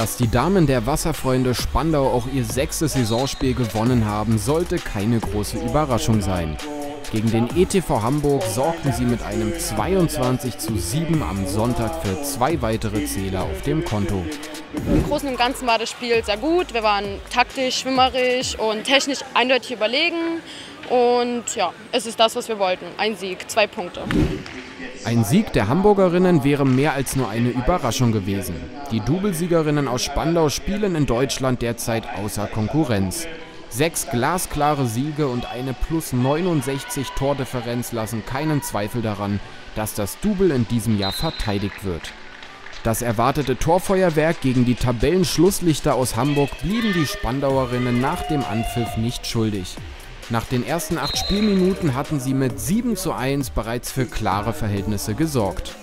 Dass die Damen der Wasserfreunde Spandau auch ihr sechstes Saisonspiel gewonnen haben, sollte keine große Überraschung sein. Gegen den ETV Hamburg sorgten sie mit einem 22 zu 7 am Sonntag für zwei weitere Zähler auf dem Konto. Im Großen und Ganzen war das Spiel sehr gut. Wir waren taktisch, schwimmerisch und technisch eindeutig überlegen. Und ja, es ist das, was wir wollten. Ein Sieg, zwei Punkte. Ein Sieg der Hamburgerinnen wäre mehr als nur eine Überraschung gewesen. Die Doublesiegerinnen aus Spandau spielen in Deutschland derzeit außer Konkurrenz. Sechs glasklare Siege und eine plus 69 Tordifferenz lassen keinen Zweifel daran, dass das Double in diesem Jahr verteidigt wird. Das erwartete Torfeuerwerk gegen die Tabellenschlusslichter aus Hamburg blieben die Spandauerinnen nach dem Anpfiff nicht schuldig. Nach den ersten acht Spielminuten hatten sie mit 7 zu 1 bereits für klare Verhältnisse gesorgt.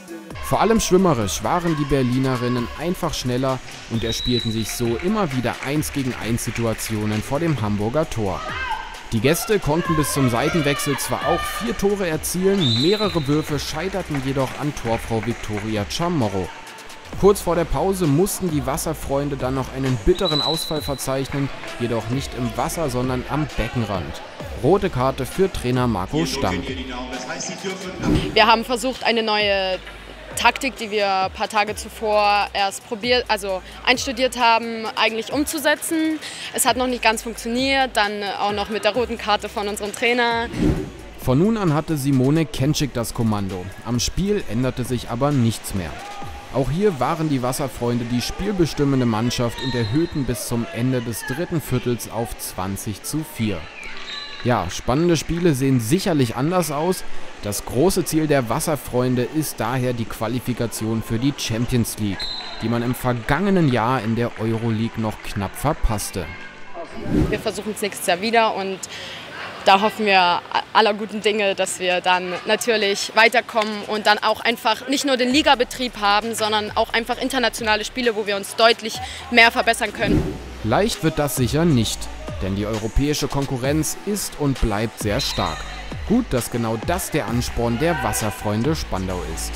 Vor allem schwimmerisch waren die Berlinerinnen einfach schneller und erspielten sich so immer wieder 1 gegen 1 Situationen vor dem Hamburger Tor. Die Gäste konnten bis zum Seitenwechsel zwar auch vier Tore erzielen, mehrere Würfe scheiterten jedoch an Torfrau Victoria Chamorro. Kurz vor der Pause mussten die Wasserfreunde dann noch einen bitteren Ausfall verzeichnen, jedoch nicht im Wasser, sondern am Beckenrand. Rote Karte für Trainer Marco Stamm. Wir haben versucht, eine neue Taktik, die wir ein paar Tage zuvor erst probiert, also einstudiert haben, eigentlich umzusetzen. Es hat noch nicht ganz funktioniert, dann auch noch mit der roten Karte von unserem Trainer. Von nun an hatte Simone Kenschik das Kommando. Am Spiel änderte sich aber nichts mehr. Auch hier waren die Wasserfreunde die spielbestimmende Mannschaft und erhöhten bis zum Ende des dritten Viertels auf 20 zu 4. Ja, spannende Spiele sehen sicherlich anders aus. Das große Ziel der Wasserfreunde ist daher die Qualifikation für die Champions League, die man im vergangenen Jahr in der Euroleague noch knapp verpasste. Wir versuchen es nächstes Jahr wieder und da hoffen wir aller guten Dinge, dass wir dann natürlich weiterkommen und dann auch einfach nicht nur den Ligabetrieb haben, sondern auch einfach internationale Spiele, wo wir uns deutlich mehr verbessern können. Leicht wird das sicher nicht. Denn die europäische Konkurrenz ist und bleibt sehr stark. Gut, dass genau das der Ansporn der Wasserfreunde Spandau ist.